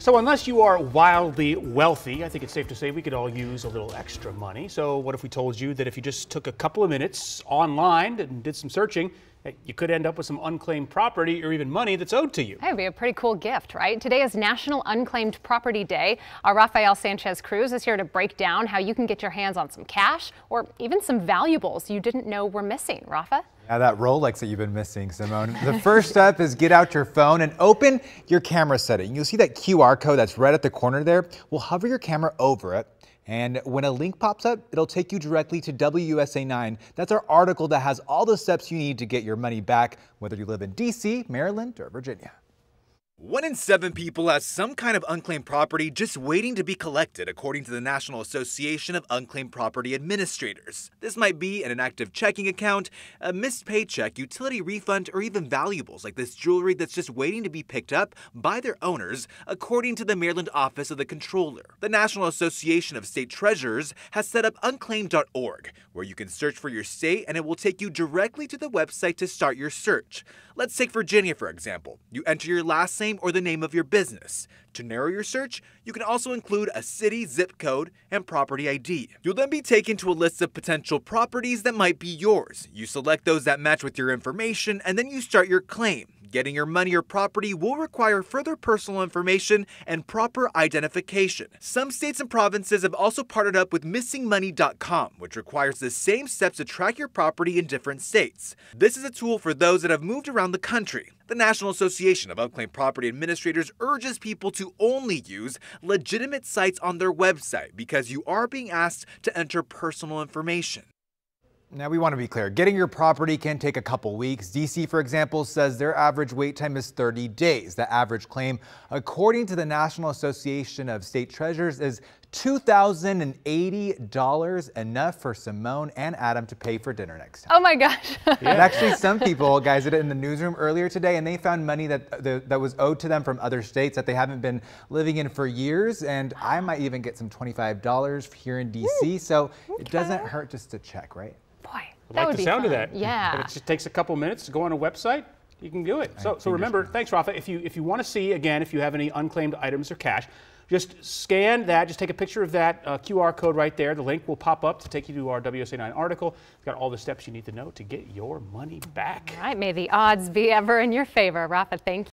So unless you are wildly wealthy, I think it's safe to say we could all use a little extra money. So what if we told you that if you just took a couple of minutes online and did some searching, you could end up with some unclaimed property or even money that's owed to you. That would be a pretty cool gift, right? Today is National Unclaimed Property Day. Our Rafael Sanchez Cruz is here to break down how you can get your hands on some cash or even some valuables you didn't know were missing. Rafa? Yeah, that Rolex that you've been missing, Simone. The first step is get out your phone and open your camera setting. You'll see that QR code that's right at the corner there. We'll hover your camera over it. And when a link pops up, it'll take you directly to WUSA 9. That's our article that has all the steps you need to get your money back, whether you live in DC, Maryland, or Virginia. One in seven people has some kind of unclaimed property just waiting to be collected, according to the National Association of Unclaimed Property Administrators. This might be an inactive checking account, a missed paycheck, utility refund, or even valuables like this jewelry that's just waiting to be picked up by their owners, according to the Maryland Office of the Controller. The National Association of State Treasurers has set up unclaimed.org, where you can search for your state and it will take you directly to the website to start your search. Let's take Virginia, for example. You enter your last name name or the name of your business. To narrow your search, you can also include a city, zip code, and property ID. You'll then be taken to a list of potential properties that might be yours. You select those that match with your information, and then you start your claim. Getting your money or property will require further personal information and proper identification. Some states and provinces have also partnered up with missingmoney.com, which requires the same steps to track your property in different states. This is a tool for those that have moved around the country. The National Association of Unclaimed Property Administrators urges people to only use legitimate sites on their website because you are being asked to enter personal information. Now, we want to be clear. Getting your property can take a couple weeks. DC, for example, says their average wait time is 30 days. The average claim, according to the National Association of State Treasurers, is $2,080 enough for Simone and Adam to pay for dinner next time. Oh my gosh. yeah. And actually, some people, guys, did it in the newsroom earlier today, and they found money that, uh, that was owed to them from other states that they haven't been living in for years. And I might even get some $25 here in DC. So okay. it doesn't hurt just to check, right? Boy, that like would the be sound fun. of that. Yeah. But it just takes a couple minutes to go on a website. You can do it. So, so remember, thanks, Rafa. If you if you want to see again, if you have any unclaimed items or cash, just scan that. Just take a picture of that uh, QR code right there. The link will pop up to take you to our WUSA 9 article. It's got all the steps you need to know to get your money back. All right. May the odds be ever in your favor, Rafa. Thank you.